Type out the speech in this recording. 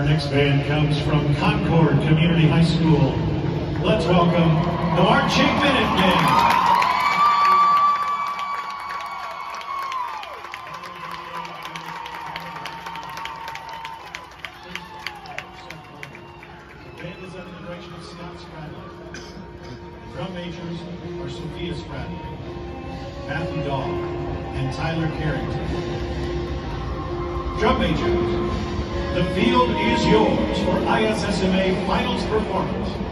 Our next band comes from Concord Community High School. Let's welcome the Marching Minute Band. Drum majors are Sophia Spradlin, Matthew Dahl, and Tyler Carrington. Drum majors, the field is yours for ISSMA Finals Performance.